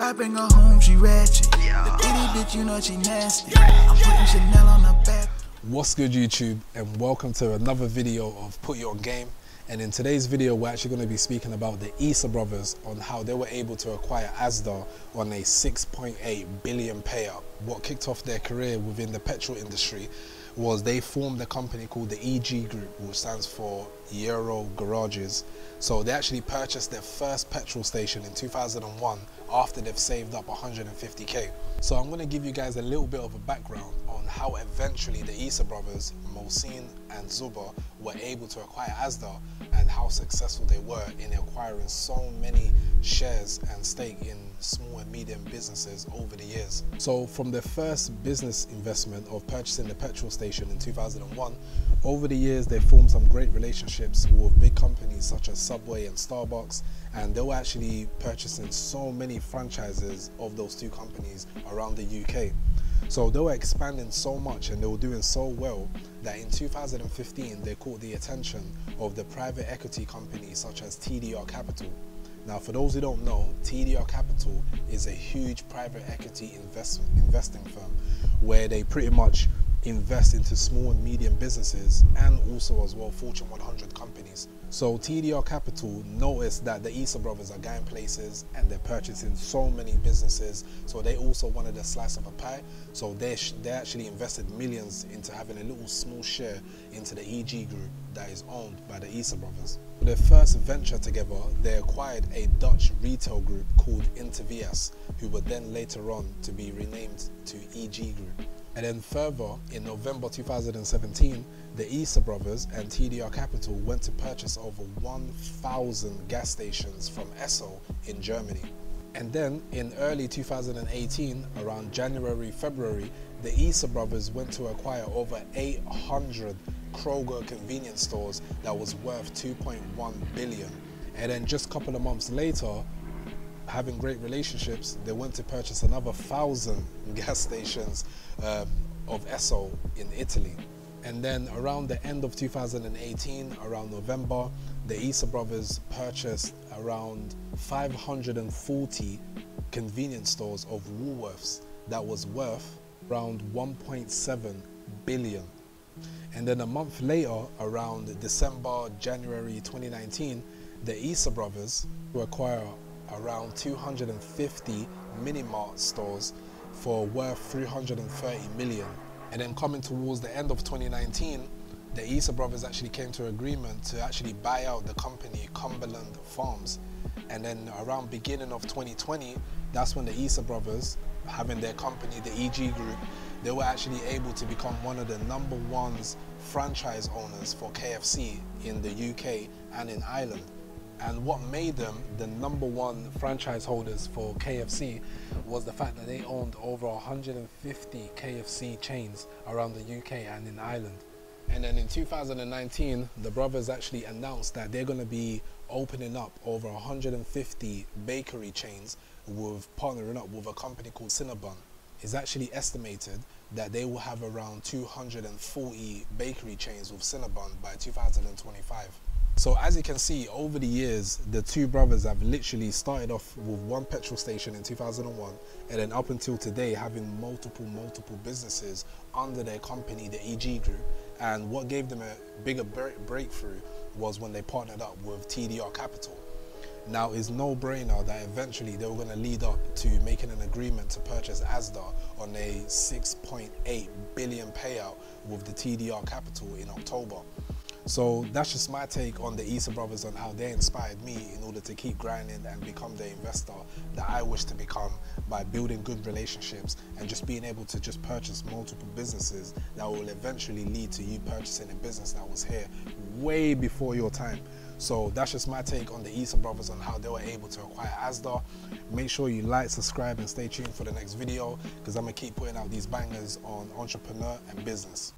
I bring her home, she ratchet. The pretty bitch, you know she nasty. I'm putting Chanel on her back. What's good YouTube and welcome to another video of Put You On Game and in today's video we're actually going to be speaking about the Issa brothers on how they were able to acquire Asda on a 6.8 billion payout. What kicked off their career within the petrol industry was they formed a company called the EG Group, which stands for Euro Garages. So they actually purchased their first petrol station in 2001 after they've saved up 150k. So I'm going to give you guys a little bit of a background on how eventually the Issa brothers, Mohsin and Zuber, were able to acquire Asda and how successful they were in acquiring so many shares and stake in small and medium businesses over the years. So from their first business investment of purchasing the petrol station in 2001, over the years they formed some great relationships with big companies such as Subway and Starbucks and they were actually purchasing so many franchises of those two companies around the UK. So they were expanding so much and they were doing so well that in 2015 they caught the attention of the private equity companies such as TDR Capital now, for those who don't know, TDR Capital is a huge private equity invest, investing firm where they pretty much invest into small and medium businesses and also as well Fortune 100 companies. So TDR Capital noticed that the Issa brothers are going places and they're purchasing so many businesses. So they also wanted a slice of a pie. So they, they actually invested millions into having a little small share into the EG group that is owned by the Issa brothers. For their first venture together, they acquired a Dutch retail group called Intervias, who were then later on to be renamed to EG Group. And then further, in November 2017, the Issa brothers and TDR Capital went to purchase over 1,000 gas stations from Esso in Germany. And then in early 2018, around January, February, the Issa brothers went to acquire over 800 Kroger convenience stores that was worth 2.1 billion. And then just a couple of months later, having great relationships, they went to purchase another thousand gas stations uh, of Esso in Italy. And then around the end of 2018, around November, the Issa brothers purchased around 540 convenience stores of Woolworths that was worth around 1.7 billion. And then a month later, around December, January 2019, the Issa brothers to acquire around 250 mini-mart stores for worth 330 million. And then coming towards the end of 2019, the Issa brothers actually came to agreement to actually buy out the company Cumberland Farms. And then around beginning of 2020, that's when the Issa brothers, having their company, the EG Group, they were actually able to become one of the number ones franchise owners for KFC in the UK and in Ireland. And what made them the number one franchise holders for KFC was the fact that they owned over 150 KFC chains around the UK and in Ireland. And then in 2019, the brothers actually announced that they're going to be opening up over 150 bakery chains with partnering up with a company called Cinnabon It's actually estimated that they will have around 240 bakery chains with Cinnabon by 2025. So as you can see, over the years, the two brothers have literally started off with one petrol station in 2001, and then up until today, having multiple, multiple businesses under their company, the EG Group. And what gave them a bigger breakthrough was when they partnered up with TDR Capital. Now, it's no brainer that eventually they were going to lead up to making an agreement to purchase Asda on a 6.8 billion payout with the TDR Capital in October. So that's just my take on the Issa brothers and how they inspired me in order to keep grinding and become the investor that I wish to become by building good relationships and just being able to just purchase multiple businesses that will eventually lead to you purchasing a business that was here way before your time. So that's just my take on the Issa brothers and how they were able to acquire Asda. Make sure you like, subscribe, and stay tuned for the next video because I'm gonna keep putting out these bangers on entrepreneur and business.